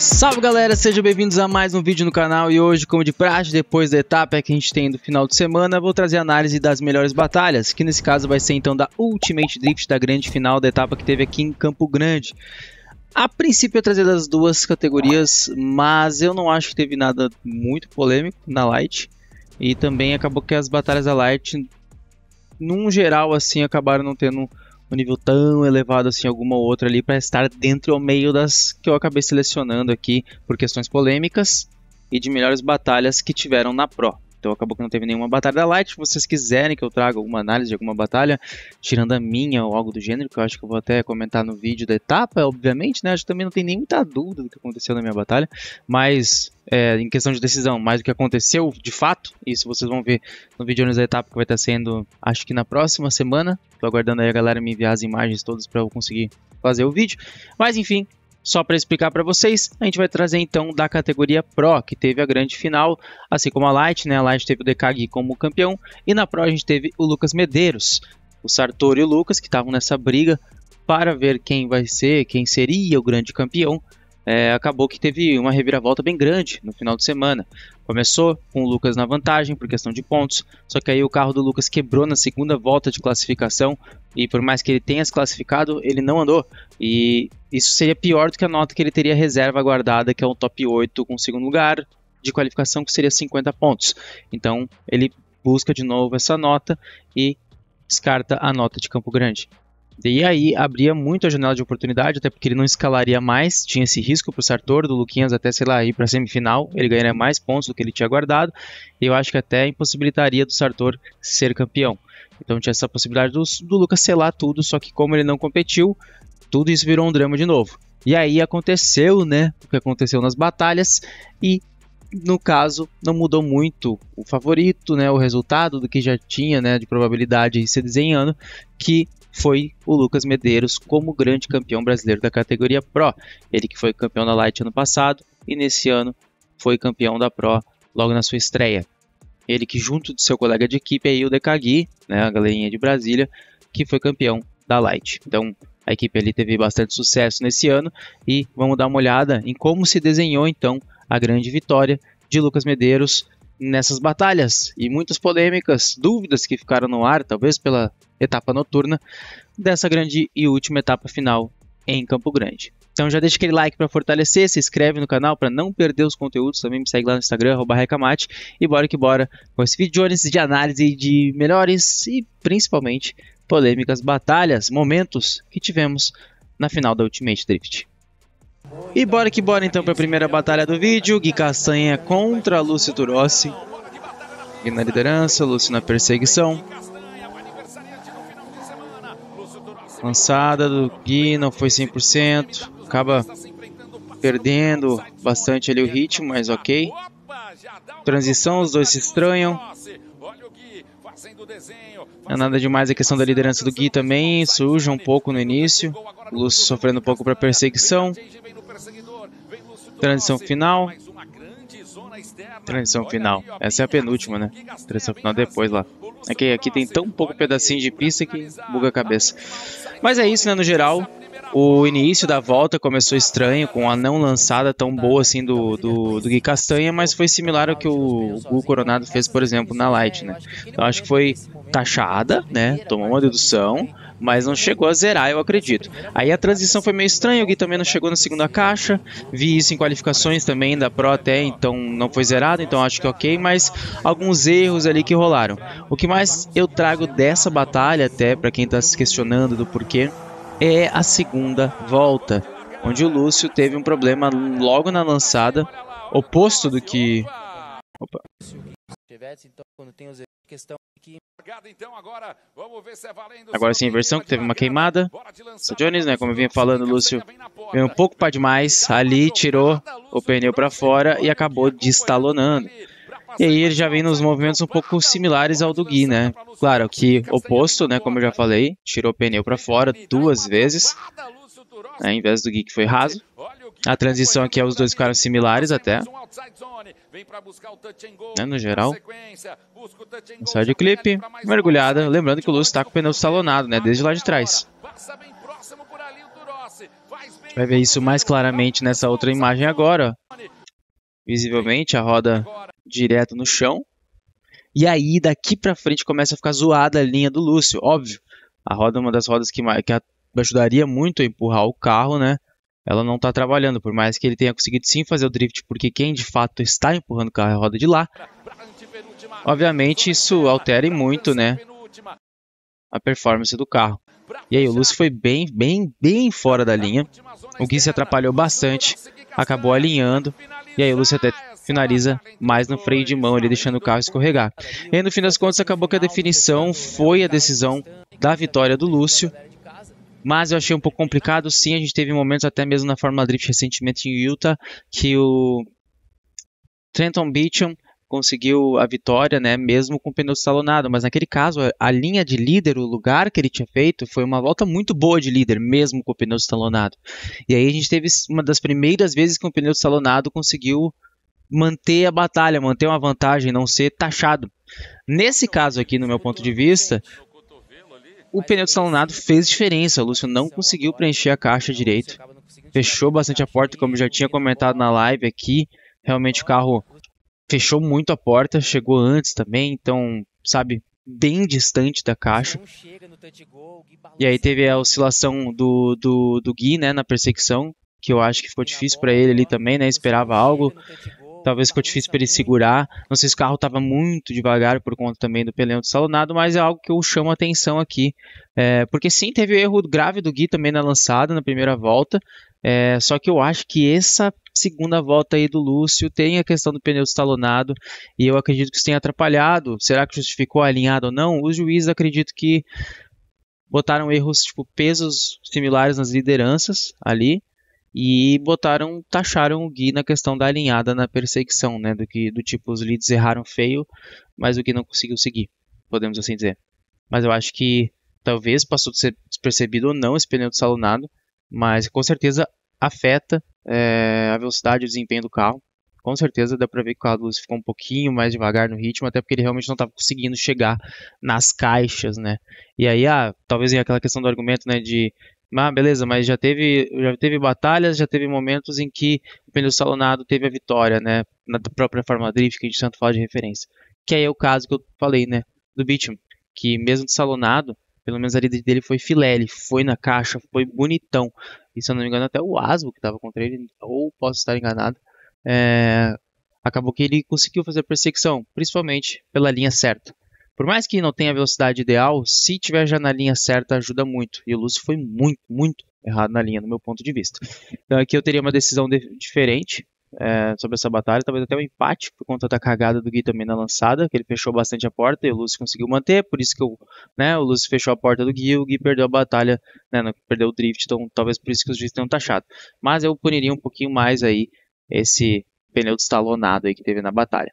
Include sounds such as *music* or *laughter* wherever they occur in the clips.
Salve galera, sejam bem-vindos a mais um vídeo no canal e hoje, como de praxe, depois da etapa que a gente tem do final de semana, vou trazer análise das melhores batalhas, que nesse caso vai ser então da Ultimate Drift da grande final da etapa que teve aqui em Campo Grande. A princípio eu trazer das duas categorias, mas eu não acho que teve nada muito polêmico na Light. E também acabou que as batalhas da Light, num geral assim, acabaram não tendo um nível tão elevado assim, alguma outra ali, para estar dentro ou meio das que eu acabei selecionando aqui por questões polêmicas e de melhores batalhas que tiveram na Pro. Então acabou que não teve nenhuma batalha da Light. Se vocês quiserem que eu traga alguma análise de alguma batalha, tirando a minha ou algo do gênero, que eu acho que eu vou até comentar no vídeo da etapa, obviamente, né? Acho que também não tem nem muita dúvida do que aconteceu na minha batalha. Mas é, em questão de decisão, mais do que aconteceu de fato, isso vocês vão ver no vídeo da etapa que vai estar sendo, acho que na próxima semana. Tô aguardando aí a galera me enviar as imagens todas para eu conseguir fazer o vídeo. Mas enfim, só para explicar para vocês, a gente vai trazer então da categoria Pro, que teve a grande final, assim como a Light, né? A Light teve o DKG como campeão e na Pro a gente teve o Lucas Medeiros, o Sartori e o Lucas que estavam nessa briga para ver quem vai ser, quem seria o grande campeão é, acabou que teve uma reviravolta bem grande no final de semana. Começou com o Lucas na vantagem por questão de pontos, só que aí o carro do Lucas quebrou na segunda volta de classificação e por mais que ele tenha se classificado, ele não andou. E isso seria pior do que a nota que ele teria reserva guardada, que é um top 8 com segundo lugar de qualificação, que seria 50 pontos. Então ele busca de novo essa nota e descarta a nota de Campo Grande. E aí abria muito a janela de oportunidade, até porque ele não escalaria mais, tinha esse risco para o Sartor, do Luquinhas até, sei lá, ir para a semifinal, ele ganharia mais pontos do que ele tinha guardado, e eu acho que até impossibilitaria do Sartor ser campeão. Então tinha essa possibilidade do, do Lucas selar tudo, só que como ele não competiu, tudo isso virou um drama de novo. E aí aconteceu, né, o que aconteceu nas batalhas, e no caso, não mudou muito o favorito, né, o resultado do que já tinha, né, de probabilidade de se desenhando, que foi o Lucas Medeiros como grande campeão brasileiro da categoria Pro. Ele que foi campeão da Light ano passado e nesse ano foi campeão da Pro logo na sua estreia. Ele que junto de seu colega de equipe aí o Decagui, né, a galerinha de Brasília, que foi campeão da Light. Então a equipe ali teve bastante sucesso nesse ano e vamos dar uma olhada em como se desenhou então a grande vitória de Lucas Medeiros nessas batalhas e muitas polêmicas, dúvidas que ficaram no ar, talvez pela etapa noturna dessa grande e última etapa final em Campo Grande. Então já deixa aquele like para fortalecer, se inscreve no canal para não perder os conteúdos, também me segue lá no Instagram, recamate, e bora que bora com esse vídeo de análise de melhores e principalmente polêmicas batalhas, momentos que tivemos na final da Ultimate Drift. E bora que bora então para a primeira batalha do vídeo, Gui Castanha contra Lúcio Turossi. Gui na liderança, Lúcio na perseguição. Lançada do Gui não foi 100%, acaba perdendo bastante ali o ritmo, mas ok. Transição, os dois se estranham. Não é nada demais a questão da liderança do Gui também, suja um pouco no início. Lúcio sofrendo um pouco para perseguição. Transição final. Transição final. Essa é a penúltima, né? Transição final depois lá. Aqui, aqui tem tão pouco pedacinho de pista que buga a cabeça. Mas é isso, né? No geral, o início da volta começou estranho, com a não lançada tão boa assim do, do, do Gui Castanha, mas foi similar ao que o, o Coronado fez, por exemplo, na Light, né? Então acho que foi taxada, né? Tomou uma dedução, mas não chegou a zerar, eu acredito. Aí a transição foi meio estranha, o Gui também não chegou na segunda caixa, vi isso em qualificações também da Pro até, então não foi zerado, então acho que ok, mas alguns erros ali que rolaram. O que mais eu trago dessa batalha, até para quem está se questionando do porquê, é a segunda volta, onde o Lúcio teve um problema logo na lançada, oposto do que... Opa. Agora sim, inversão, que teve uma queimada. O Jones, né, como eu vinha falando, o Lúcio veio um pouco para demais. Ali tirou o pneu para fora e acabou destalonando. E aí ele já vem nos movimentos um pouco similares ao do Gui, né? Claro que oposto, né, como eu já falei, tirou o pneu para fora duas vezes, né, em vez do Gui que foi raso. A transição aqui, os dois ficaram similares até. Né, no geral. Side clip, mergulhada. Lembrando que o Lúcio está com o pneu salonado, né? Desde lá de trás. Vai ver isso mais claramente nessa outra imagem agora. Visivelmente a roda direto no chão. E aí daqui para frente começa a ficar zoada a linha do Lúcio, óbvio. A roda é uma das rodas que, que ajudaria muito a empurrar o carro, né? Ela não está trabalhando, por mais que ele tenha conseguido sim fazer o drift, porque quem de fato está empurrando o carro é a roda de lá. Obviamente isso altera muito, né? A performance do carro. E aí o Lúcio foi bem, bem, bem fora da linha. O Gui se atrapalhou bastante, acabou alinhando. E aí o Lúcio até finaliza mais no freio de mão, ali deixando o carro escorregar. E aí, no fim das contas, acabou que a definição foi a decisão da vitória do Lúcio. Mas eu achei um pouco complicado, sim. A gente teve momentos até mesmo na Fórmula Drift recentemente em Utah que o Trenton Beecham conseguiu a vitória, né, mesmo com o pneu estalonado, mas naquele caso a linha de líder, o lugar que ele tinha feito, foi uma volta muito boa de líder, mesmo com o pneu estalonado. E aí a gente teve uma das primeiras vezes que o pneu estalonado conseguiu manter a batalha, manter uma vantagem, não ser taxado. Nesse caso aqui, no meu ponto de vista, o pneu estalonado fez diferença. O Lúcio não conseguiu preencher a caixa direito. Fechou bastante a porta, como já tinha comentado na live aqui. Realmente o carro fechou muito a porta, chegou antes também, então, sabe, bem distante da caixa. E aí teve a oscilação do, do, do Gui, né, na perseguição, que eu acho que ficou difícil para ele ali também, né, esperava algo. Talvez ficou difícil para ele segurar. Não sei se o carro estava muito devagar por conta também do pneu salonado, mas é algo que eu chamo a atenção aqui. É, porque sim, teve o erro grave do Gui também na lançada, na primeira volta. É, só que eu acho que essa segunda volta aí do Lúcio tem a questão do pneu estalonado e eu acredito que isso tenha atrapalhado. Será que justificou alinhado ou não? Os juízes acredito que botaram erros, tipo, pesos similares nas lideranças ali e botaram, taxaram o Gui na questão da alinhada na perseguição, né, do que do tipo os leads erraram feio, mas o Gui não conseguiu seguir, podemos assim dizer. Mas eu acho que talvez passou de ser despercebido ou não esse pneu salonado, mas com certeza afeta é, a velocidade e o desempenho do carro. Com certeza dá para ver que o Lúcio ficou um pouquinho mais devagar no ritmo, até porque ele realmente não estava conseguindo chegar nas caixas, né? E aí, ah, talvez aquela questão do argumento, né, de ah, beleza, mas já teve, já teve batalhas, já teve momentos em que o pneu salonado teve a vitória, né? Na própria forma drift, que a gente tanto fala de referência. Que aí é o caso que eu falei, né? Do Bitumen, que mesmo de salonado, pelo menos a líder dele foi filé, ele foi na caixa, foi bonitão. E se eu não me engano, até o Asbo que estava contra ele, ou posso estar enganado, é... acabou que ele conseguiu fazer a perseguição, principalmente pela linha certa. Por mais que não tenha a velocidade ideal, se tiver já na linha certa, ajuda muito. E o Lúcio foi muito, muito errado na linha, no meu ponto de vista. Então aqui eu teria uma decisão de diferente é, sobre essa batalha, talvez até um empate por conta da cagada do Gui também na lançada, que ele fechou bastante a porta e o Lúcio conseguiu manter, por isso que eu, né, o Lúcio fechou a porta do Gui e o Gui perdeu a batalha, né, perdeu o drift, então talvez por isso que os juízes tenham taxado. Mas eu puniria um pouquinho mais aí esse pneu destalonado aí que teve na batalha.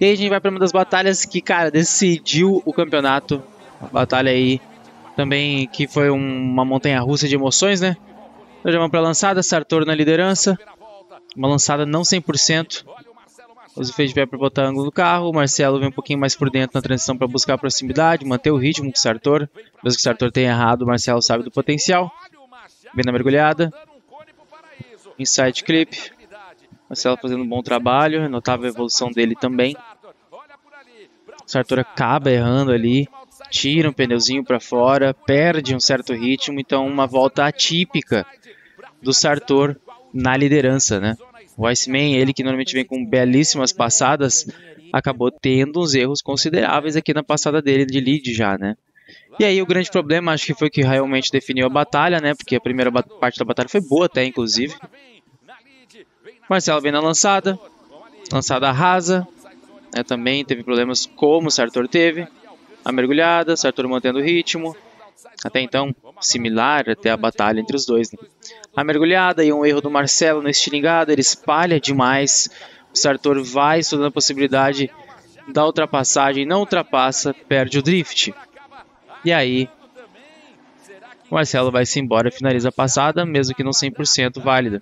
E aí a gente vai para uma das batalhas que, cara, decidiu o campeonato. Uma batalha aí também que foi um, uma montanha russa de emoções, né? Nós já vamos para a lançada, Sartor na liderança. Uma lançada não 100%. O fez de pé para botar ângulo no carro. O Marcelo vem um pouquinho mais por dentro na transição para buscar proximidade, manter o ritmo com o Sartor. Mesmo que o Sartor tenha errado, o Marcelo sabe do potencial. Vem na mergulhada. Inside clip. Marcelo fazendo um bom trabalho, notável a evolução dele também. O Sartor acaba errando ali, tira um pneuzinho para fora, perde um certo ritmo, então uma volta atípica do Sartor na liderança, né? O Iceman, ele que normalmente vem com belíssimas passadas, acabou tendo uns erros consideráveis aqui na passada dele de lead já, né? E aí o grande problema, acho que foi que realmente definiu a batalha, né? Porque a primeira parte da batalha foi boa até, inclusive. Marcelo vem na lançada. Lançada rasa. Né, também teve problemas como o Sartor teve. A mergulhada, Sartor mantendo o ritmo. Até então, similar até a batalha entre os dois. Né? A mergulhada e um erro do Marcelo na estilingada, ele espalha demais. O Sartor vai estudando a possibilidade da ultrapassagem, não ultrapassa, perde o drift. E aí, o Marcelo vai-se embora, finaliza a passada, mesmo que não 100% válida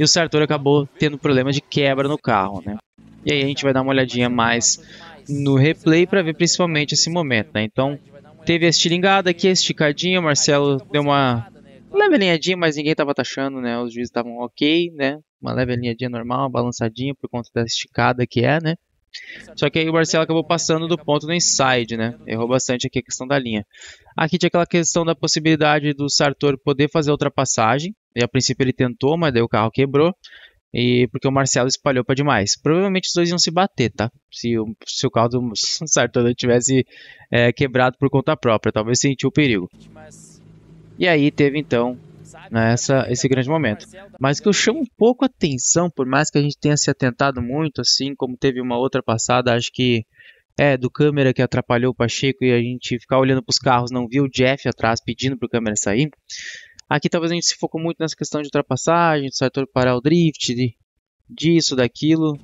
e o Sartor acabou tendo problema de quebra no carro, né? E aí a gente vai dar uma olhadinha mais no replay para ver principalmente esse momento, né? Então, teve a estilingada aqui, a esticadinha, o Marcelo deu uma leve alinhadinha, mas ninguém tava taxando, né? Os juízes estavam ok, né? Uma leve alinhadinha normal, uma balançadinha por conta da esticada que é, né? Só que aí o Marcelo acabou passando do ponto no inside, né? Errou bastante aqui a questão da linha. Aqui tinha aquela questão da possibilidade do Sartor poder fazer a ultrapassagem. E a princípio ele tentou, mas daí o carro quebrou. E porque o Marcelo espalhou para demais. Provavelmente os dois iam se bater, tá? Se o, se o carro do *laughs* Sartor tivesse é, quebrado por conta própria, talvez sentiu o perigo. E aí teve então nessa esse grande momento. Mas que eu chamo um pouco a atenção, por mais que a gente tenha se atentado muito, assim como teve uma outra passada, acho que é do câmera que atrapalhou o Pacheco e a gente ficar olhando para os carros, não viu o Jeff atrás pedindo para o câmera sair. Aqui talvez a gente se focou muito nessa questão de ultrapassagem, do setor parar o drift, de, disso, daquilo.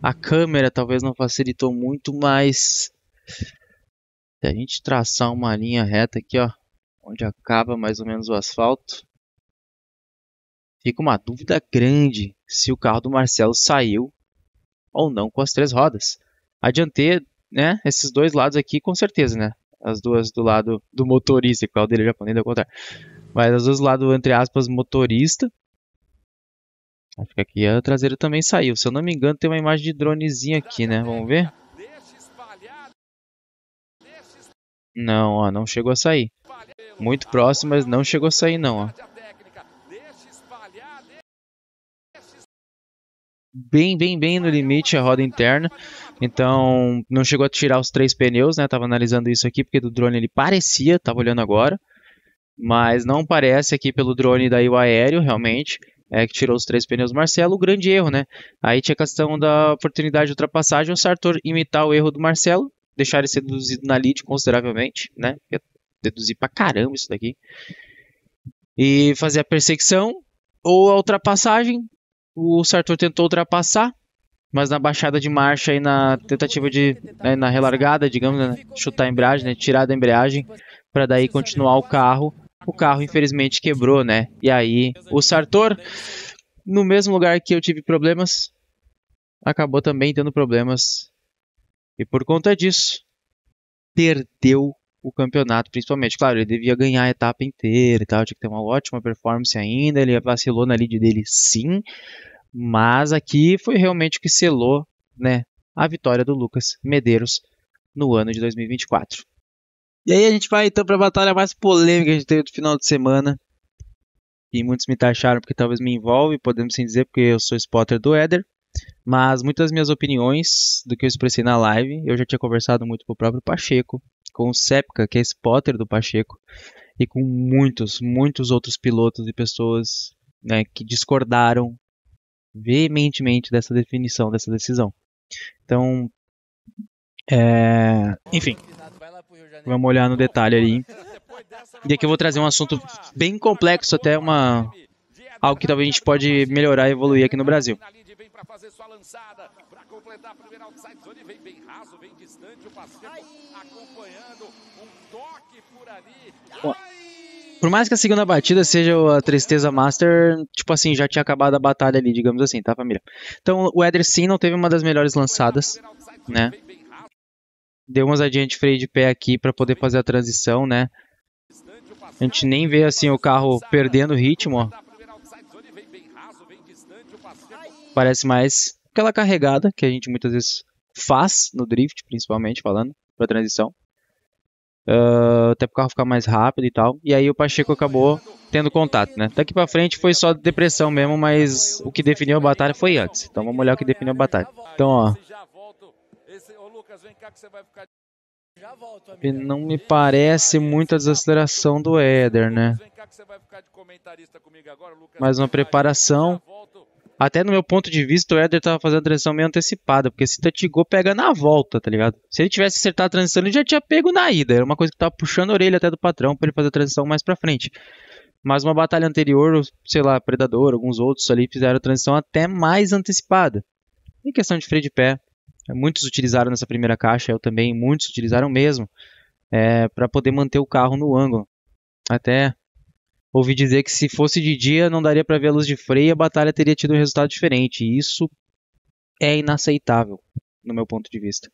A câmera talvez não facilitou muito, mas se a gente traçar uma linha reta aqui, ó, onde acaba mais ou menos o asfalto, fica uma dúvida grande se o carro do Marcelo saiu ou não com as três rodas. A dianteira, né, esses dois lados aqui com certeza, né, as duas do lado do motorista, que o dele é japonês, é o contrário. Mas as duas do lado, entre aspas, motorista. Acho que aqui a traseira também saiu. Se eu não me engano, tem uma imagem de dronezinho aqui, né? Vamos ver? Não, ó, não chegou a sair. Muito próximo, mas não chegou a sair não, ó. Bem, bem, bem no limite a roda interna. Então, não chegou a tirar os três pneus, né? Tava analisando isso aqui porque do drone ele parecia, tava olhando agora mas não parece aqui pelo drone daí o aéreo, realmente, é que tirou os três pneus Marcelo, o grande erro, né? Aí tinha a questão da oportunidade de ultrapassagem, o Sartor imitar o erro do Marcelo, deixar ele ser deduzido na lead consideravelmente, né? Deduzir pra caramba isso daqui. E fazer a perseguição ou a ultrapassagem. O Sartor tentou ultrapassar, mas na baixada de marcha e na tentativa de né, na relargada, digamos, né, chutar a embreagem, né, tirar da embreagem para daí continuar o carro o carro infelizmente quebrou, né? E aí o Sartor, no mesmo lugar que eu tive problemas, acabou também tendo problemas. E por conta disso, perdeu o campeonato, principalmente. Claro, ele devia ganhar a etapa inteira e tal, tinha que ter uma ótima performance ainda. Ele vacilou na lead dele, sim. Mas aqui foi realmente o que selou, né, a vitória do Lucas Medeiros no ano de 2024. E aí a gente vai então para a batalha mais polêmica que a gente teve no final de semana. E muitos me taxaram porque talvez me envolve, podemos sim dizer, porque eu sou spotter do Éder. Mas muitas minhas opiniões do que eu expressei na live, eu já tinha conversado muito com o próprio Pacheco, com o Sepka, que é spotter do Pacheco, e com muitos, muitos outros pilotos e pessoas né, que discordaram veementemente dessa definição, dessa decisão. Então, é... enfim, Vamos olhar no detalhe ali. E aqui eu vou trazer um assunto bem complexo, até uma algo que talvez a gente pode melhorar e evoluir aqui no Brasil. por mais que a segunda batida seja a Tristeza Master, tipo assim, já tinha acabado a batalha ali, digamos assim, tá, família? Então, o Eder sim não teve uma das melhores lançadas, né? Deu umas adiante de freio de pé aqui para poder fazer a transição, né? A gente nem vê assim o carro perdendo ritmo, ó. Parece mais aquela carregada que a gente muitas vezes faz no drift, principalmente falando, para transição. Uh, até para o carro ficar mais rápido e tal. E aí o Pacheco acabou tendo contato, né? Daqui para frente foi só depressão mesmo, mas o que definiu a batalha foi antes. Então vamos olhar o que definiu a batalha. Então, ó, Lucas, vem cá que você vai ficar. Já volto, amiga. Não me parece muito a desaceleração do Éder, né? Mais uma preparação. Até no meu ponto de vista, o Éder tava fazendo a transição meio antecipada, porque se Tatigou pega na volta, tá ligado? Se ele tivesse acertado a transição, ele já tinha pego na ida. Era uma coisa que tava puxando a orelha até do patrão para ele fazer a transição mais pra frente. Mas uma batalha anterior, sei lá, Predador, alguns outros ali fizeram a transição até mais antecipada. Em questão de freio de pé, Muitos utilizaram nessa primeira caixa, eu também, muitos utilizaram mesmo, é, para poder manter o carro no ângulo. Até ouvi dizer que se fosse de dia não daria para ver a luz de freio, a batalha teria tido um resultado diferente. E isso é inaceitável, no meu ponto de vista.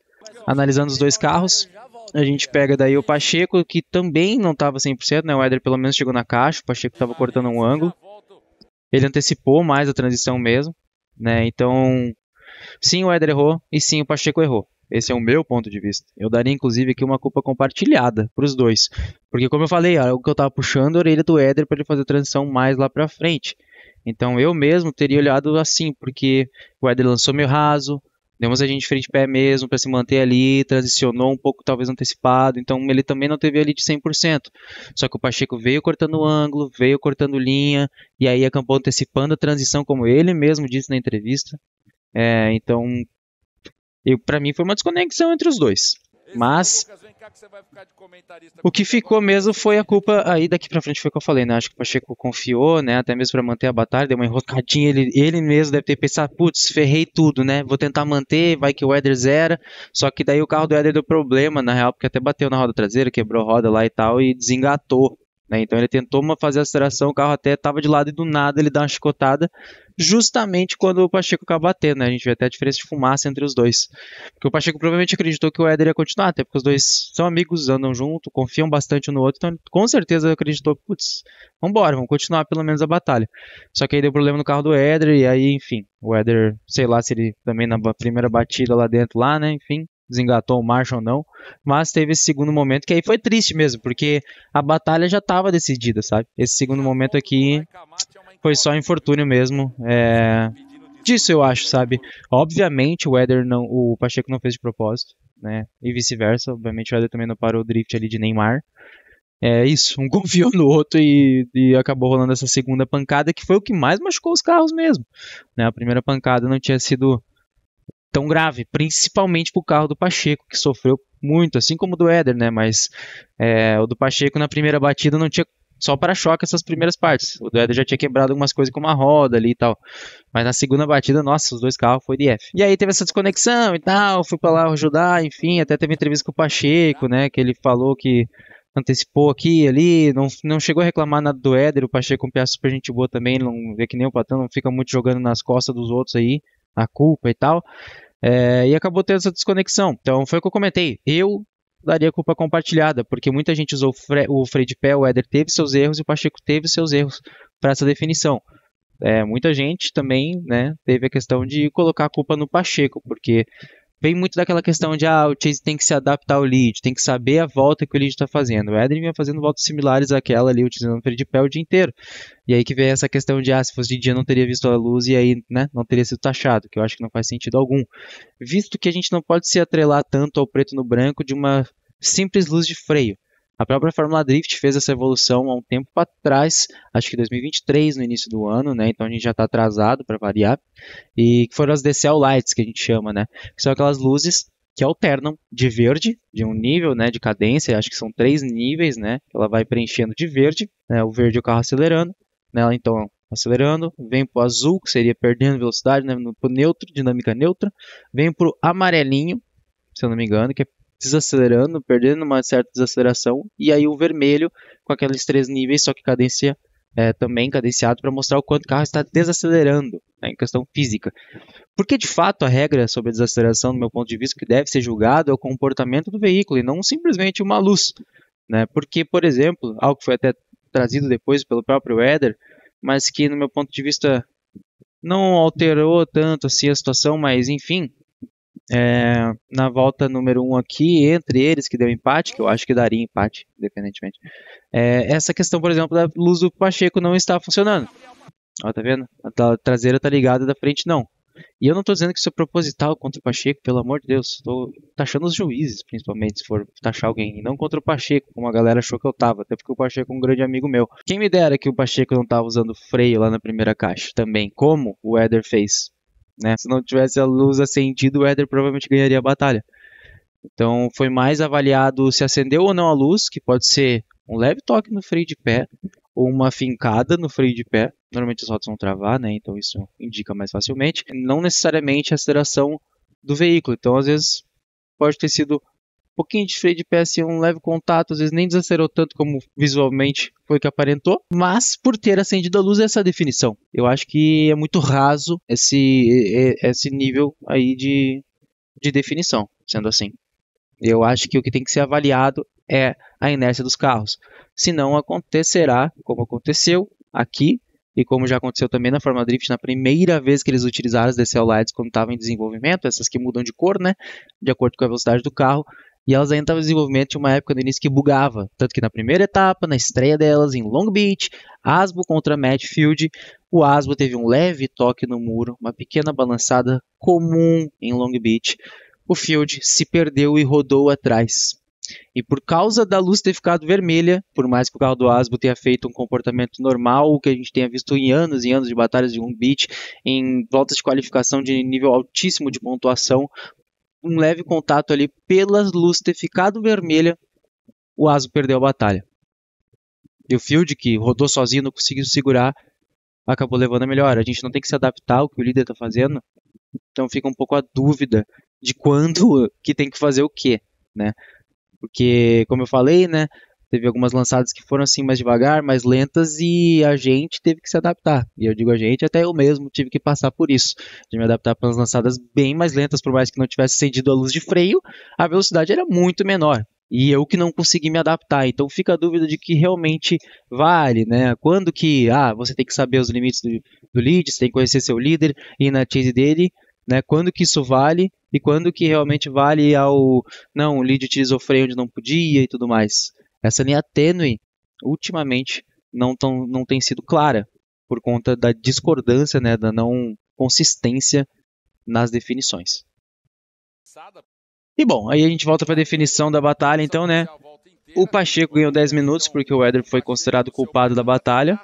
Analisando os dois carros, a gente pega daí o Pacheco, que também não estava 100%, né? O Éder pelo menos chegou na caixa, o Pacheco estava cortando um ângulo. Ele antecipou mais a transição mesmo, né? Então, sim, o Éder errou e sim, o Pacheco errou. Esse é o meu ponto de vista. Eu daria, inclusive, aqui uma culpa compartilhada para os dois. Porque, como eu falei, o que eu estava puxando a orelha do Éder para ele fazer a transição mais lá para frente. Então, eu mesmo teria olhado assim, porque o Éder lançou meio raso, Demos a gente frente pé mesmo para se manter ali, transicionou um pouco talvez antecipado, então ele também não teve ali de 100%. Só que o Pacheco veio cortando o ângulo, veio cortando linha, e aí acabou antecipando a transição, como ele mesmo disse na entrevista. É, então, para mim foi uma desconexão entre os dois. Mas o que ficou mesmo foi a culpa aí daqui para frente foi o que eu falei, né? Acho que o Pacheco confiou, né? Até mesmo para manter a batalha, deu uma enroscadinha. Ele, ele mesmo deve ter pensado, putz, ferrei tudo, né? Vou tentar manter, vai que o Éder zera. Só que daí o carro do Éder deu problema, na real, porque até bateu na roda traseira, quebrou a roda lá e tal e desengatou. Né? Então ele tentou fazer a aceleração, o carro até estava de lado e do nada ele dá uma chicotada, justamente quando o Pacheco acaba batendo. Né? A gente vê até a diferença de fumaça entre os dois. Porque o Pacheco provavelmente acreditou que o Éder ia continuar, até porque os dois são amigos, andam junto, confiam bastante um no outro, então com certeza acreditou, putz, vambora, vamos continuar pelo menos a batalha. Só que aí deu problema no carro do Éder, e aí, enfim, o Éder, sei lá se ele também na primeira batida lá dentro, lá, né, enfim, desengatou o Marshall ou não, mas teve esse segundo momento que aí foi triste mesmo, porque a batalha já estava decidida, sabe? Esse segundo momento aqui foi só infortúnio mesmo, é... disso eu acho, sabe? Obviamente o Eder não, o Pacheco não fez de propósito, né? E vice-versa, obviamente o Eder também não parou o drift ali de Neymar. É isso, um *laughs* confiou no outro e, e, acabou rolando essa segunda pancada que foi o que mais machucou os carros mesmo. Né? A primeira pancada não tinha sido tão grave, principalmente para o carro do Pacheco, que sofreu muito, assim como o do Éder, né? Mas é, o do Pacheco na primeira batida não tinha só para-choque essas primeiras partes. O do Éder já tinha quebrado algumas coisas como a roda ali e tal. Mas na segunda batida, nossa, os dois carros foi de F. E aí teve essa desconexão e tal, fui para lá ajudar, enfim, até teve entrevista com o Pacheco, né? Que ele falou que antecipou aqui ali, não, não chegou a reclamar nada do Éder, o Pacheco é um piaço super gente boa também, não vê que nem o patrão, não fica muito jogando nas costas dos outros aí, a culpa e tal. É, e acabou tendo essa desconexão. Então foi o que eu comentei. Eu daria culpa compartilhada, porque muita gente usou o freio de pé, o Éder teve seus erros e o Pacheco teve seus erros para essa definição. É, muita gente também né, teve a questão de colocar a culpa no Pacheco, porque vem muito daquela questão de ah, o Chase tem que se adaptar ao lead, tem que saber a volta que o lead está fazendo. O Edrin vinha fazendo voltas similares àquela ali, utilizando o freio de pé o dia inteiro. E aí que vem essa questão de ah, se fosse de dia não teria visto a luz e aí né, não teria sido taxado, que eu acho que não faz sentido algum. Visto que a gente não pode se atrelar tanto ao preto no branco de uma simples luz de freio. A própria Fórmula Drift fez essa evolução há um tempo atrás, acho que 2023, no início do ano, né? Então a gente já está atrasado para variar. E que foram as DCL Lights, que a gente chama, né? Que são aquelas luzes que alternam de verde, de um nível né, de cadência, acho que são três níveis, né? Ela vai preenchendo de verde, né, o verde é o carro acelerando, né, então acelerando, vem para o azul, que seria perdendo velocidade, né, para neutro, dinâmica neutra, vem para o amarelinho, se eu não me engano, que é desacelerando, perdendo uma certa desaceleração, e aí o vermelho com aqueles três níveis, só que cadência é, também cadenciado para mostrar o quanto o carro está desacelerando né, em questão física. Porque de fato a regra sobre a desaceleração, do meu ponto de vista, que deve ser julgado é o comportamento do veículo e não simplesmente uma luz. Né? Porque, por exemplo, algo que foi até trazido depois pelo próprio Eder, mas que no meu ponto de vista não alterou tanto assim a situação, mas enfim, é, na volta número 1 um aqui, entre eles, que deu empate, que eu acho que daria empate, independentemente. É, essa questão, por exemplo, da luz do Pacheco não está funcionando. Ó, tá vendo? A traseira tá ligada, da frente não. E eu não estou dizendo que isso é proposital contra o Pacheco, pelo amor de Deus. Estou taxando os juízes, principalmente, se for taxar alguém. E não contra o Pacheco, como a galera achou que eu tava. Até porque o Pacheco é um grande amigo meu. Quem me dera que o Pacheco não tava usando freio lá na primeira caixa também, como o Eder fez. Né? Se não tivesse a luz acendida, o Éder provavelmente ganharia a batalha. Então foi mais avaliado se acendeu ou não a luz, que pode ser um leve toque no freio de pé ou uma fincada no freio de pé. Normalmente as rodas vão travar, né? Então isso indica mais facilmente. Não necessariamente a aceleração do veículo. Então às vezes pode ter sido pouquinho de freio de pé, assim, um leve contato, às vezes nem desacerou tanto como visualmente foi que aparentou, mas por ter acendido a luz essa definição. Eu acho que é muito raso esse, esse nível aí de, de definição, sendo assim. Eu acho que o que tem que ser avaliado é a inércia dos carros. Se não acontecerá, como aconteceu aqui, e como já aconteceu também na Fórmula Drift, na primeira vez que eles utilizaram as DCL LEDs quando estavam em desenvolvimento, essas que mudam de cor, né, de acordo com a velocidade do carro, e elas ainda estavam em desenvolvimento, tinha uma época no início que bugava, tanto que na primeira etapa, na estreia delas em Long Beach, Asbo contra Field, o Asbo teve um leve toque no muro, uma pequena balançada comum em Long Beach, o Field se perdeu e rodou atrás. E por causa da luz ter ficado vermelha, por mais que o carro do Asbo tenha feito um comportamento normal, o que a gente tenha visto em anos e anos de batalhas de Long Beach, em voltas de qualificação de nível altíssimo de pontuação, um leve contato ali pela luz ter ficado vermelha, o Aso perdeu a batalha. E o Field, que rodou sozinho, não conseguiu segurar, acabou levando a melhor. A gente não tem que se adaptar ao que o líder está fazendo, então fica um pouco a dúvida de quando que tem que fazer o quê, né? Porque, como eu falei, né, teve algumas lançadas que foram assim mais devagar, mais lentas e a gente teve que se adaptar. E eu digo a gente, até eu mesmo tive que passar por isso, de me adaptar para as lançadas bem mais lentas, por mais que não tivesse acendido a luz de freio, a velocidade era muito menor. E eu que não consegui me adaptar. Então fica a dúvida de que realmente vale, né? Quando que, ah, você tem que saber os limites do, do lead, você tem que conhecer seu líder e na chase dele, né? Quando que isso vale e quando que realmente vale ao, não, o lead utilizou freio onde não podia e tudo mais. Essa linha tênue, ultimamente, não, tão, não tem sido clara, por conta da discordância, né, da não consistência nas definições. E bom, aí a gente volta para a definição da batalha, então, né? O Pacheco ganhou 10 minutos porque o Éder foi considerado culpado da batalha.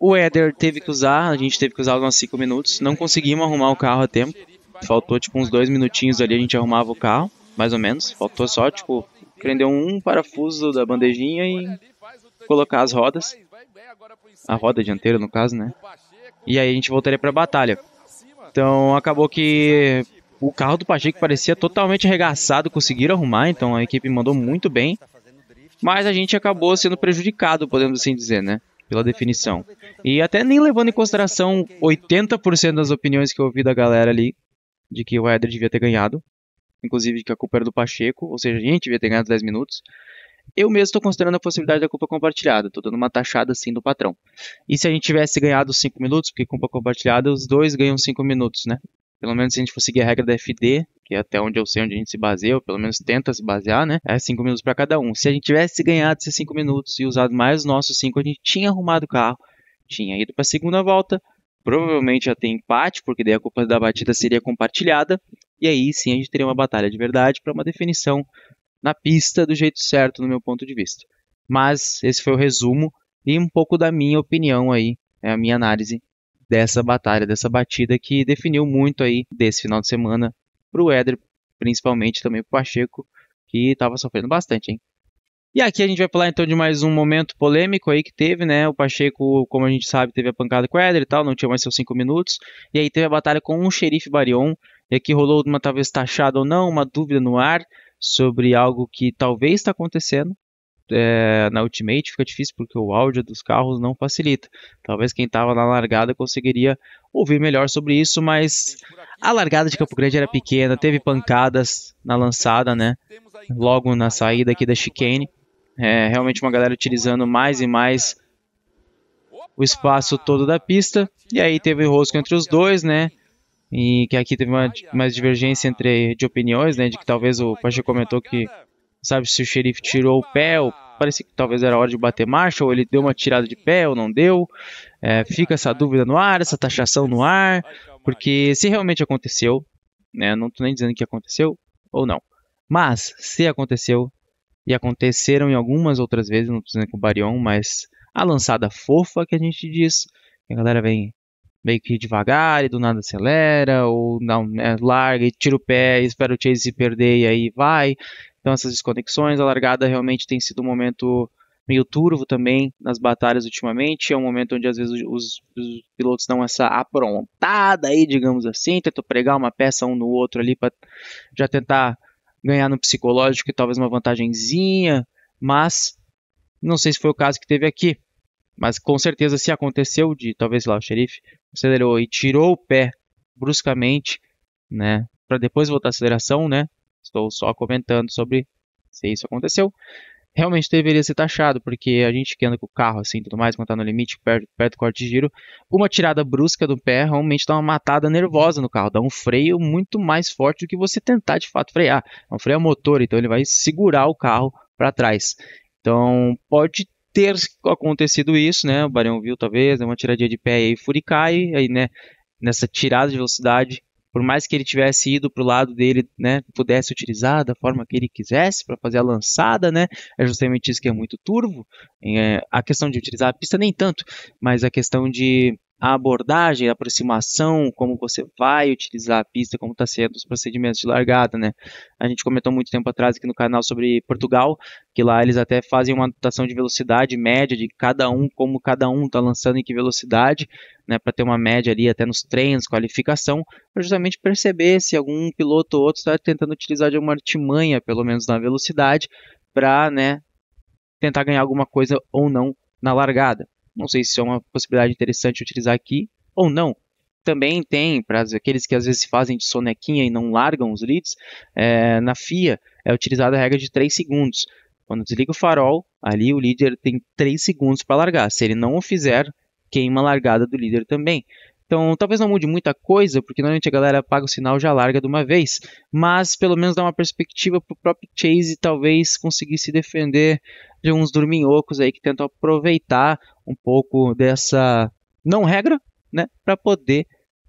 O Éder teve que usar, a gente teve que usar uns 5 minutos. Não conseguimos arrumar o carro a tempo. Faltou tipo uns 2 minutinhos ali, a gente arrumava o carro, mais ou menos. Faltou só, tipo, prender um parafuso da bandejinha e colocar as rodas. A roda dianteira, no caso, né? E aí a gente voltaria para a batalha. Então acabou que o carro do Pacheco parecia totalmente arregaçado, conseguiram arrumar, então a equipe mandou muito bem. Mas a gente acabou sendo prejudicado, podemos assim dizer, né? Pela definição. E até nem levando em consideração 80% das opiniões que eu ouvi da galera ali, de que o Éder devia ter ganhado inclusive que a culpa era do Pacheco, ou seja, a gente devia ter ganhado 10 minutos. Eu mesmo estou considerando a possibilidade da culpa compartilhada, estou dando uma taxada assim do patrão. E se a gente tivesse ganhado 5 minutos, porque culpa compartilhada, os dois ganham 5 minutos, né? Pelo menos se a gente for seguir a regra da FD, que é até onde eu sei onde a gente se baseia, ou pelo menos tenta se basear, né? É 5 minutos para cada um. Se a gente tivesse ganhado esses 5 minutos e usado mais os nossos 5, a gente tinha arrumado o carro, tinha ido para a segunda volta, provavelmente já tem empate, porque daí a culpa da batida seria compartilhada, e aí sim a gente teria uma batalha de verdade para uma definição na pista do jeito certo, no meu ponto de vista. Mas esse foi o resumo e um pouco da minha opinião aí, é a minha análise dessa batalha, dessa batida que definiu muito aí desse final de semana para o Éder, principalmente também para o Pacheco, que estava sofrendo bastante, hein? E aqui a gente vai falar então de mais um momento polêmico aí que teve, né? O Pacheco, como a gente sabe, teve a pancada com o Éder e tal, não tinha mais seus 5 minutos. E aí teve a batalha com o Xerife Barion. E aqui rolou uma talvez taxada ou não, uma dúvida no ar sobre algo que talvez está acontecendo. É, na Ultimate fica difícil porque o áudio dos carros não facilita. Talvez quem estava na largada conseguiria ouvir melhor sobre isso, mas a largada de Campo Grande era pequena, teve pancadas na lançada, né? Logo na saída aqui da chicane. É, realmente uma galera utilizando mais e mais o espaço todo da pista. E aí teve rosco entre os dois, né? E que aqui teve uma mais divergência entre de opiniões, né? De que talvez o Pacheco comentou que sabe se o xerife tirou o pé, ou parecia que talvez era hora de bater marcha, ou ele deu uma tirada de pé ou não deu. É, fica essa dúvida no ar, essa taxação no ar, porque se realmente aconteceu, né? Não estou nem dizendo que aconteceu ou não. Mas se aconteceu, e aconteceram em algumas outras vezes, não estou dizendo com o Barion, mas a lançada fofa que a gente diz, a galera vem meio que devagar e do nada acelera, ou não, né, larga e tira o pé espera o chase se perder e aí vai. Então essas desconexões, a largada realmente tem sido um momento meio turvo também nas batalhas ultimamente. É um momento onde às vezes os, os pilotos dão essa aprontada aí, digamos assim, tentam pregar uma peça um no outro ali para já tentar ganhar no psicológico e talvez uma vantagenzinha, mas não sei se foi o caso que teve aqui. Mas com certeza se aconteceu de, talvez lá, o xerife acelerou e tirou o pé bruscamente, né, para depois voltar a aceleração, né, Estou só comentando sobre se isso aconteceu. Realmente deveria ser taxado, porque a gente que anda com o carro assim tudo mais, quando tá no limite, perto, perto do corte de giro, uma tirada brusca do pé realmente dá uma matada nervosa no carro, dá um freio muito mais forte do que você tentar de fato frear. É um freio motor, então ele vai segurar o carro para trás. Então pode ter acontecido isso, né? O Barão viu talvez, uma tiradinha de pé e furicai, aí né, nessa tirada de velocidade por mais que ele tivesse ido para o lado dele, né, pudesse utilizar da forma que ele quisesse para fazer a lançada, né, é justamente isso que é muito turvo. É, a questão de utilizar a pista nem tanto, mas a questão de a abordagem, a aproximação, como você vai utilizar a pista, como está sendo os procedimentos de largada, né? A gente comentou muito tempo atrás aqui no canal sobre Portugal, que lá eles até fazem uma anotação de velocidade média de cada um, como cada um está lançando em que velocidade, né? Para ter uma média ali até nos treinos, qualificação, para justamente perceber se algum piloto ou outro está tentando utilizar de uma artimanha, pelo menos na velocidade, para, né? Tentar ganhar alguma coisa ou não na largada. Não sei se é uma possibilidade interessante utilizar aqui ou não. Também tem, para aqueles que às vezes se fazem de sonequinha e não largam os leads, é, na FIA é utilizada a regra de 3 segundos. Quando desliga o farol, ali o líder tem 3 segundos para largar. Se ele não o fizer, queima a largada do líder também. Então, talvez não mude muita coisa, porque normalmente a galera apaga o sinal e já larga de uma vez, mas pelo menos dá uma perspectiva para o próprio Chase talvez conseguir se defender de uns dorminhocos aí que tentam aproveitar um pouco dessa não regra, né, para poder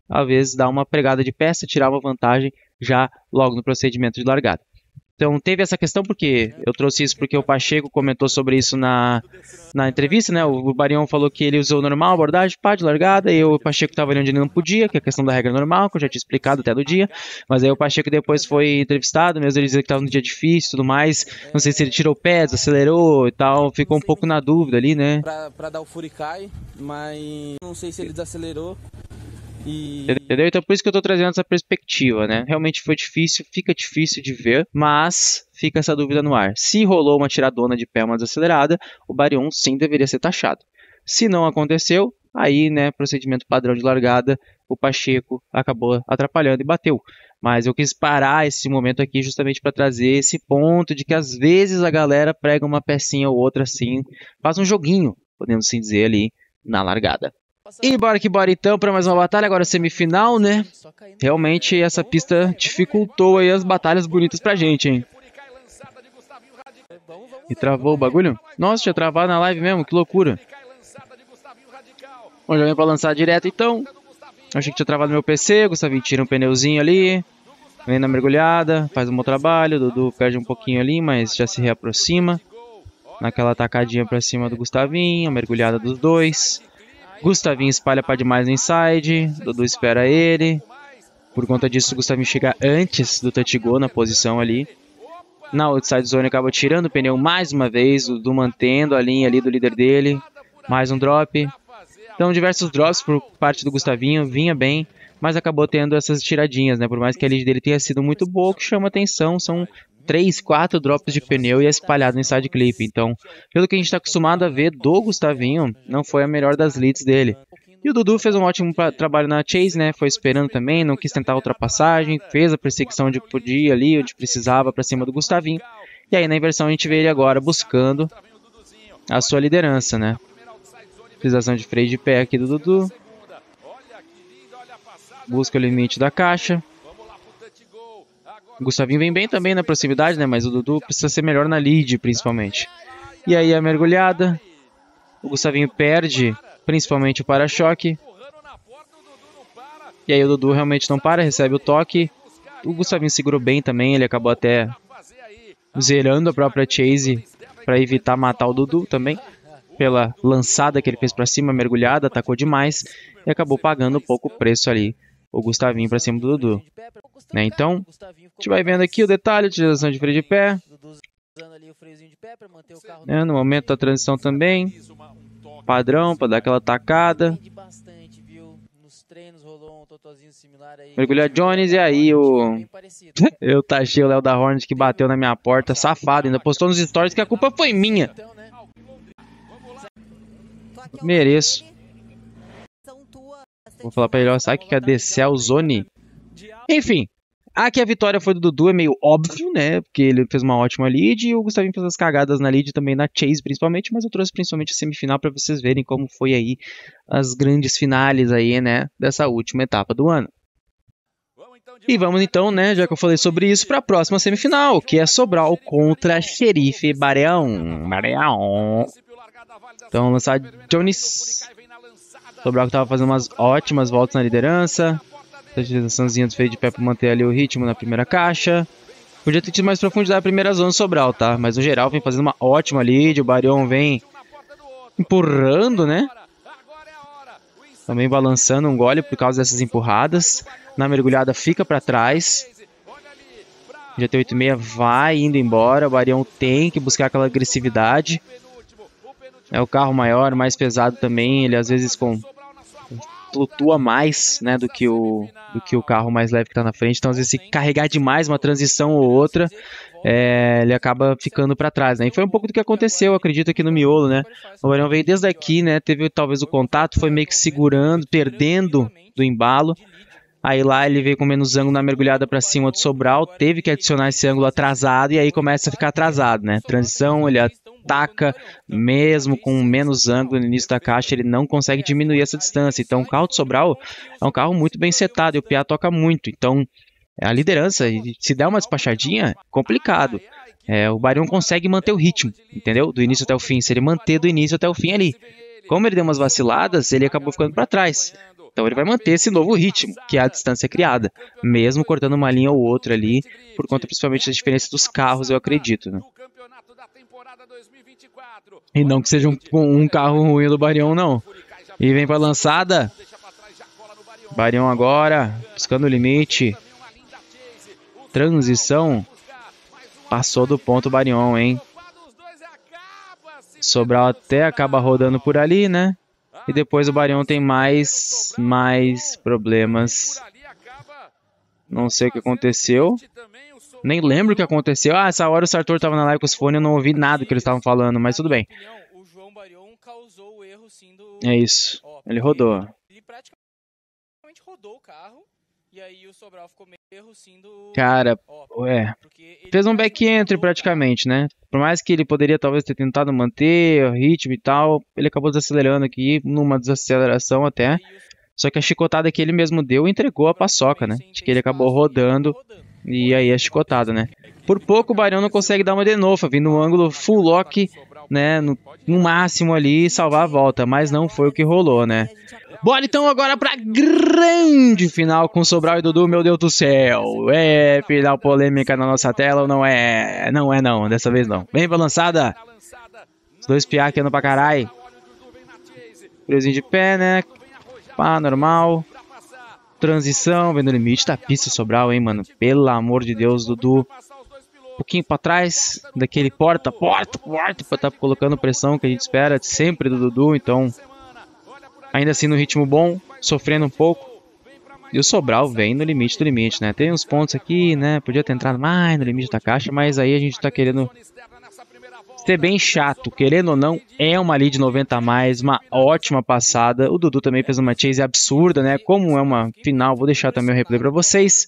às vezes dar uma pregada de peça, tirar uma vantagem já logo no procedimento de largada. Então teve essa questão porque eu trouxe isso porque o Pacheco comentou sobre isso na, na entrevista, né? O Barion falou que ele usou normal, abordagem, pá, de largada, e o Pacheco estava ali onde ele não podia, que é a questão da regra normal, que eu já tinha explicado até do dia. Mas aí o Pacheco depois foi entrevistado, mesmo ele dizia que estava no dia difícil e tudo mais. Não sei se ele tirou o pé, desacelerou e tal, ficou um pouco na dúvida ali, né? Pra, pra dar o furicai, mas não sei se ele desacelerou. E... Entendeu? Então por isso que eu tô trazendo essa perspectiva, né? Realmente foi difícil, fica difícil de ver, mas fica essa dúvida no ar. Se rolou uma tiradona de pé, uma desacelerada, o Barion sim deveria ser taxado. Se não aconteceu, aí, né, procedimento padrão de largada, o Pacheco acabou atrapalhando e bateu. Mas eu quis parar esse momento aqui justamente para trazer esse ponto de que às vezes a galera prega uma pecinha ou outra assim, faz um joguinho, podemos assim dizer ali, na largada. E bora que bora então para mais uma batalha, agora semifinal, né? Realmente essa pista dificultou aí as batalhas bonitas pra gente, hein? E travou o bagulho? Nossa, tinha travado na live mesmo, que loucura. Bom, já vem pra lançar direto então. Achei que tinha travado meu PC, Gustavinho tira um pneuzinho ali. Vem na mergulhada, faz um bom trabalho. Dudu perde um pouquinho ali, mas já se reaproxima. Naquela tacadinha pra cima do Gustavinho, a mergulhada dos dois. Gustavinho espalha para demais no inside. Dudu espera ele. Por conta disso, o Gustavinho chega antes do Tatigô na posição ali. Na outside zone acaba tirando o pneu mais uma vez. O Dudu mantendo a linha ali do líder dele. Mais um drop. Então, diversos drops por parte do Gustavinho. Vinha bem mas acabou tendo essas tiradinhas, né? Por mais que a lead dele tenha sido muito boa, o que chama atenção são 3, 4 drops de pneu e é espalhado no side clip. Então, pelo que a gente está acostumado a ver do Gustavinho, não foi a melhor das leads dele. E o Dudu fez um ótimo trabalho na Chase, né? Foi esperando também, não quis tentar ultrapassagem, fez a perseguição onde podia ali, onde precisava para cima do Gustavinho. E aí na inversão a gente vê ele agora buscando a sua liderança, né? Utilização de freio de pé aqui do Dudu. Busca o limite da caixa. O Gustavinho vem bem também na proximidade, né? Mas o Dudu precisa ser melhor na lead, principalmente. E aí a mergulhada. O Gustavinho perde, principalmente o para-choque. E aí o Dudu realmente não para, recebe o toque. O Gustavinho segurou bem também, ele acabou até zerando a própria Chase para evitar matar o Dudu também. Pela lançada que ele fez para cima, mergulhada, atacou demais e acabou pagando um pouco o preço ali o Gustavinho para cima do Dudu. Né? Então, a gente vai vendo aqui o detalhe, utilização de freio de pé. É, no momento da transição também. Padrão para dar aquela tacada. Mergulhar Jones e aí o. *laughs* Eu taxei o Léo da Hornet que bateu na minha porta, safado. Ainda postou nos stories que a culpa foi minha. Mereço. Vou falar pra ele, ó, sabe que é Cell Zone? Enfim, Aqui a vitória foi do Dudu, é meio óbvio, né? Porque ele fez uma ótima lead e o Gustavinho fez as cagadas na lead também na Chase, principalmente, mas eu trouxe principalmente a semifinal para vocês verem como foi aí as grandes finales aí, né, dessa última etapa do ano. E vamos então, né, já que eu falei sobre isso, para a próxima semifinal, que é Sobral contra Xerife Bareão. Bareão. Então, lançar Jones. Sobral que estava fazendo umas ótimas voltas na liderança. Utilizaçãozinha fez de pé para manter ali o ritmo na primeira caixa. Podia ter tido mais profundidade na primeira zona Sobral, tá? Mas no geral vem fazendo uma ótima lead. O Barion vem empurrando, né? Também balançando um gole por causa dessas empurradas. Na mergulhada fica para trás. GT86 vai indo embora. O Barion tem que buscar aquela agressividade. É o carro maior, mais pesado também. Ele às vezes com flutua mais, né, do que o do que o carro mais leve que está na frente. Então, às vezes, se carregar demais uma transição ou outra, é, ele acaba ficando para trás, né? E foi um pouco do que aconteceu, acredito, aqui no miolo, né? O Barão veio desde aqui, né? Teve talvez o contato, foi meio que segurando, perdendo do embalo. Aí lá ele veio com menos ângulo na mergulhada para cima do Sobral, teve que adicionar esse ângulo atrasado e aí começa a ficar atrasado, né? Transição, ele ataca mesmo com menos ângulo no início da caixa, ele não consegue diminuir essa distância. Então o carro do Sobral é um carro muito bem setado e o Piá toca muito. Então a liderança, se der uma despachadinha, complicado. É, o Barão consegue manter o ritmo, entendeu? Do início até o fim. Se ele manter do início até o fim ali. Como ele deu umas vaciladas, ele acabou ficando para trás. Então ele vai manter esse novo ritmo, que é a distância criada, mesmo cortando uma linha ou outra ali, por conta principalmente da diferença dos carros, eu acredito. Né? E não que seja um, um carro ruim do Barion, não. E vem para lançada. Barion agora, buscando o limite. Transição. Passou do ponto Barion, hein? Sobral até acaba rodando por ali, né? E depois o Barion tem mais, mais problemas. Não sei o que aconteceu. Nem lembro o que aconteceu. Ah, essa hora o Sartor tava na live com os fones, eu não ouvi nada que eles estavam falando, mas tudo bem. É isso. Ele rodou. Ele praticamente rodou o carro. E aí o Sobral ficou meio erro sim do. Cara, ué. Fez um back entry praticamente, né? Por mais que ele poderia talvez ter tentado manter o ritmo e tal, ele acabou desacelerando aqui, numa desaceleração até. Só que a chicotada que ele mesmo deu entregou a paçoca, né? De que ele acabou rodando e aí a chicotada, né? Por pouco o Barão não consegue dar uma de novo, vindo no ângulo full lock, né? No, no máximo ali salvar a volta, mas não foi o que rolou, né? Bora então agora pra grande final com Sobral e Dudu, meu Deus do céu. É final polêmica na nossa tela ou não é? Não é não, dessa vez não. Vem pra lançada. Os dois piá que andam pra caralho. Presinho de pé, né? Pá, normal. Transição, vendo o limite da pista Sobral, hein, mano. Pelo amor de Deus, Dudu. Um pouquinho pra trás daquele porta, porta, porta, pra tá colocando pressão que a gente espera sempre do Dudu, então ainda assim no ritmo bom, sofrendo um pouco. E o Sobral vem no limite do limite, né? Tem uns pontos aqui, né? Podia ter entrado mais no limite da caixa, mas aí a gente tá querendo ser bem chato. Querendo ou não, é uma lead 90 a mais, uma ótima passada. O Dudu também fez uma chase absurda, né? Como é uma final, vou deixar também o replay para vocês.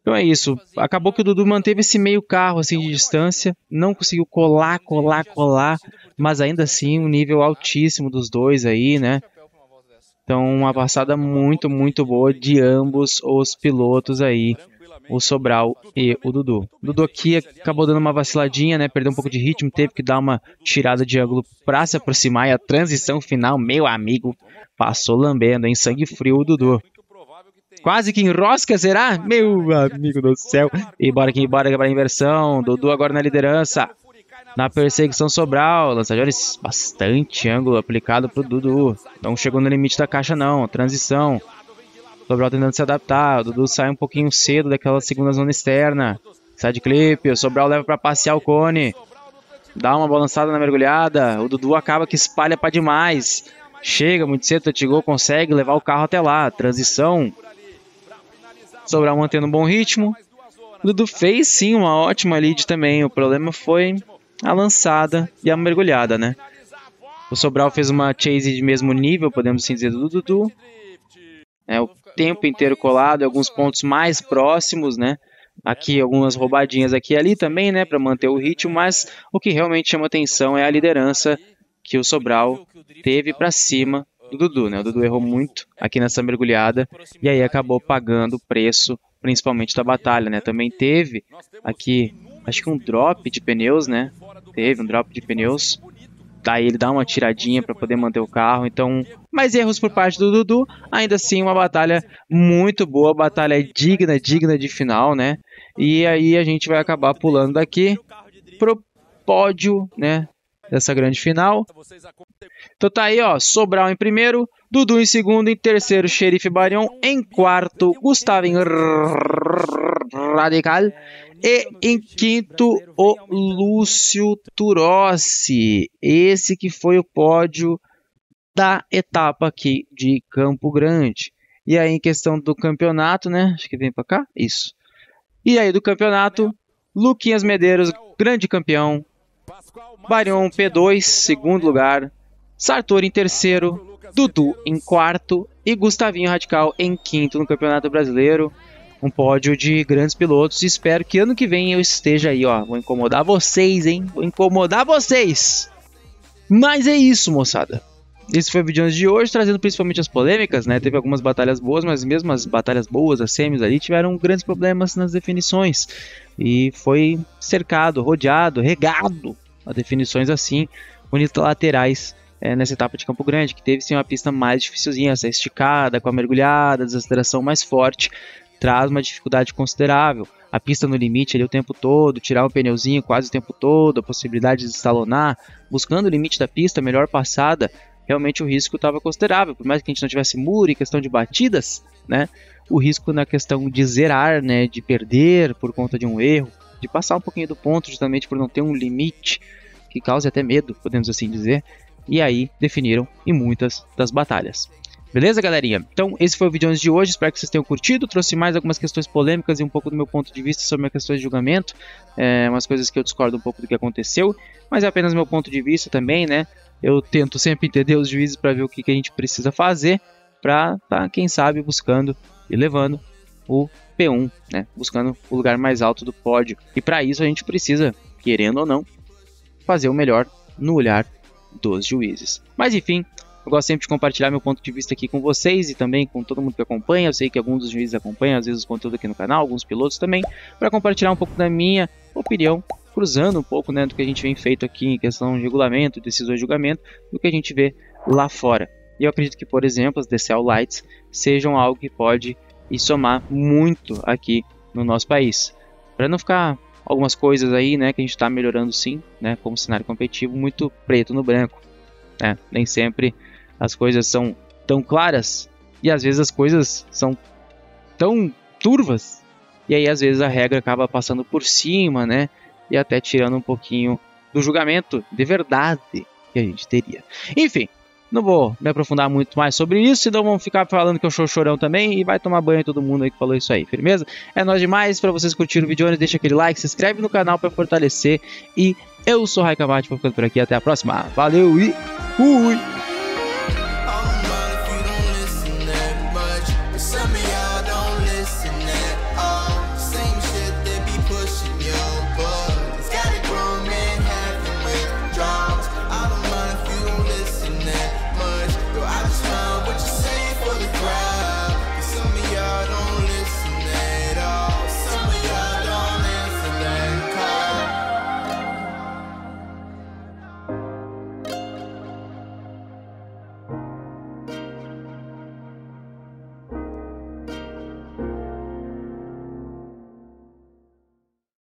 Então é isso. Acabou que o Dudu manteve esse meio carro assim de distância, não conseguiu colar, colar, colar, mas ainda assim um nível altíssimo dos dois aí, né? Então uma passada muito, muito boa de ambos os pilotos aí, o Sobral e o Dudu. O Dudu aqui acabou dando uma vaciladinha, né? Perdeu um pouco de ritmo, teve que dar uma tirada de ângulo para se aproximar e a transição final, meu amigo, passou lambendo em sangue frio o Dudu. Quase que enrosca, será? Meu amigo do céu. E bora que bora para a inversão. Dudu agora na liderança. Na perseguição Sobral. Lançadores bastante ângulo aplicado pro Dudu. Não chegou no limite da caixa não. Transição. Sobral tentando se adaptar. O Dudu sai um pouquinho cedo daquela segunda zona externa. Side clip. O Sobral leva para passear o cone. Dá uma balançada na mergulhada. O Dudu acaba que espalha para demais. Chega muito cedo, Totigol consegue levar o carro até lá. Transição. Sobral mantendo um bom ritmo. Dudu fez sim uma ótima lead também. O problema foi a lançada e a mergulhada, né? O Sobral fez uma chase de mesmo nível, podemos assim dizer, do Dudu. É, o tempo inteiro colado, alguns pontos mais próximos, né? Aqui algumas roubadinhas aqui e ali também, né, para manter o ritmo, mas o que realmente chama atenção é a liderança que o Sobral teve para cima do Dudu, né? O Dudu errou muito aqui nessa mergulhada e aí acabou pagando o preço, principalmente da batalha, né? Também teve aqui, acho que um drop de pneus, né? Teve um drop de pneus. Daí ele dá uma tiradinha para poder manter o carro. Então, mais erros por parte do Dudu. Ainda assim, uma batalha muito boa, batalha digna, digna de final, né? E aí a gente vai acabar pulando daqui pro pódio, né? Dessa grande final. Então tá aí, ó. Sobral em primeiro, Dudu em segundo, em terceiro, Xerife Barion, em quarto, Gustavo Radical. E em quinto, o Lúcio Turossi. Esse que foi o pódio da etapa aqui de Campo Grande. E aí, em questão do campeonato, né? Acho que vem para cá. Isso. E aí, do campeonato, Luquinhas Medeiros, grande campeão. Barion P2, segundo lugar. Sartor em terceiro. Dudu em quarto. E Gustavinho Radical em quinto no Campeonato Brasileiro um pódio de grandes pilotos. Espero que ano que vem eu esteja aí, ó. Vou incomodar vocês, hein? Vou incomodar vocês. Mas é isso, moçada. Esse foi o vídeo de hoje, trazendo principalmente as polêmicas, né? Teve algumas batalhas boas, mas mesmo as batalhas boas, as semis ali, tiveram grandes problemas nas definições. E foi cercado, rodeado, regado definições assim, unilaterais é, nessa etapa de Campo Grande, que teve sim uma pista mais dificilzinha, essa esticada, com a mergulhada, desaceleração mais forte traz uma dificuldade considerável. A pista no limite ali o tempo todo, tirar um pneuzinho quase o tempo todo, a possibilidade de estalonar, buscando o limite da pista, melhor passada, realmente o risco estava considerável. Por mais que a gente não tivesse muro em questão de batidas, né, o risco na questão de zerar, né, de perder por conta de um erro, de passar um pouquinho do ponto justamente por não ter um limite que cause até medo, podemos assim dizer. E aí definiram em muitas das batalhas. Beleza, galerinha? Então, esse foi o vídeo de hoje. Espero que vocês tenham curtido. Trouxe mais algumas questões polêmicas e um pouco do meu ponto de vista sobre as questões de julgamento. É, umas coisas que eu discordo um pouco do que aconteceu. Mas é apenas meu ponto de vista também, né? Eu tento sempre entender os juízes para ver o que, que a gente precisa fazer. Para, tá, quem sabe, buscando e levando o P1, né? Buscando o lugar mais alto do pódio. E para isso a gente precisa, querendo ou não, fazer o melhor no olhar dos juízes. Mas enfim, eu gosto sempre de compartilhar meu ponto de vista aqui com vocês e também com todo mundo que acompanha. Eu sei que alguns dos juízes acompanham, às vezes, o conteúdo aqui no canal, alguns pilotos também, para compartilhar um pouco da minha opinião, cruzando um pouco né, do que a gente vem feito aqui em questão de regulamento, decisões de julgamento, do que a gente vê lá fora. E eu acredito que, por exemplo, as DCL Lights sejam algo que pode e somar muito aqui no nosso país. Para não ficar algumas coisas aí, né, que a gente está melhorando sim, né, como cenário competitivo, muito preto no branco. Né? Nem sempre as coisas são tão claras e às vezes as coisas são tão turvas e aí às vezes a regra acaba passando por cima, né? E até tirando um pouquinho do julgamento de verdade que a gente teria. Enfim, não vou me aprofundar muito mais sobre isso, senão vão ficar falando que eu sou chorão também e vai tomar banho todo mundo aí que falou isso aí, firmeza? É nóis demais, para vocês curtirem o vídeo, deixa aquele like, se inscreve no canal para fortalecer e eu sou Raikabate, vou ficando por aqui, até a próxima, valeu e fui!